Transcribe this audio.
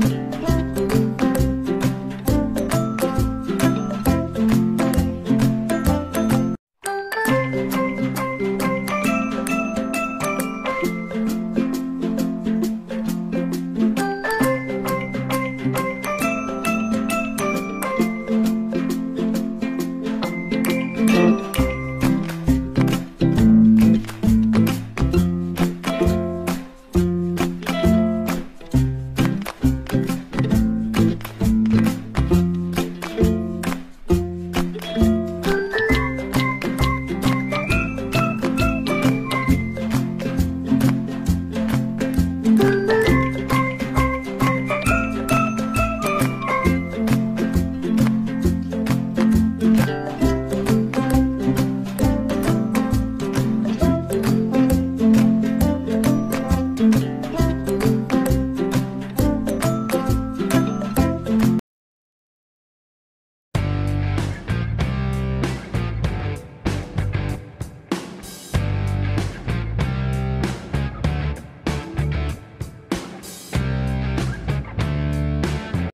mm-hmm.